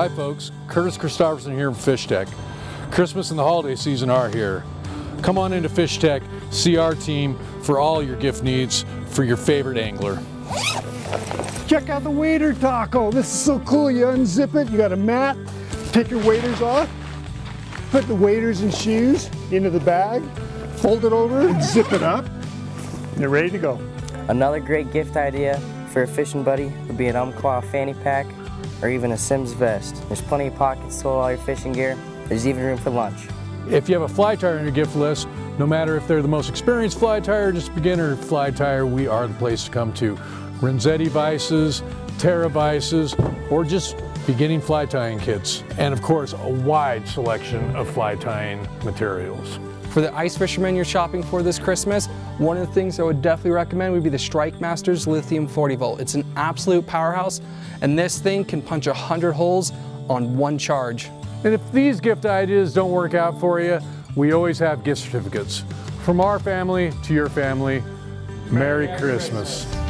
Hi folks, Curtis Christopherson here from Fish Tech. Christmas and the holiday season are here. Come on into Fish Tech, see our team for all your gift needs for your favorite angler. Check out the wader taco. This is so cool. You unzip it, you got a mat, take your waders off, put the waders and shoes into the bag, fold it over, and zip it up. You're ready to go. Another great gift idea for a fishing buddy would be an Umpqua fanny pack or even a Simms vest. There's plenty of pockets to hold all your fishing gear. There's even room for lunch. If you have a fly tyer in your gift list, no matter if they're the most experienced fly tyer or just beginner fly tyer, we are the place to come to. Renzetti vices, Terra vices, or just beginning fly tying kits. And of course, a wide selection of fly tying materials. For the ice fishermen you're shopping for this Christmas, one of the things I would definitely recommend would be the Strike Masters Lithium 40 Volt. It's an absolute powerhouse, and this thing can punch 100 holes on one charge. And if these gift ideas don't work out for you, we always have gift certificates. From our family to your family, Merry, Merry Christmas. Christmas.